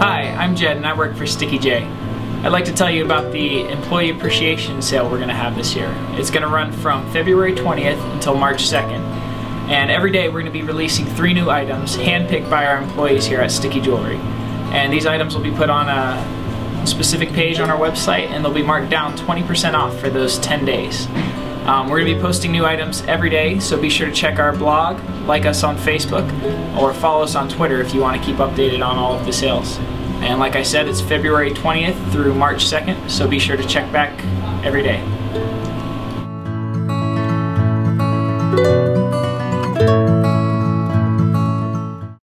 Hi, I'm Jed and I work for StickyJ. I'd like to tell you about the employee appreciation sale we're going to have this year. It's going to run from February 20th until March 2nd. And every day we're going to be releasing three new items handpicked by our employees here at Sticky Jewelry. And these items will be put on a specific page on our website and they'll be marked down 20% off for those 10 days. Um, we're going to be posting new items every day, so be sure to check our blog, like us on Facebook, or follow us on Twitter if you want to keep updated on all of the sales. And like I said, it's February 20th through March 2nd, so be sure to check back every day.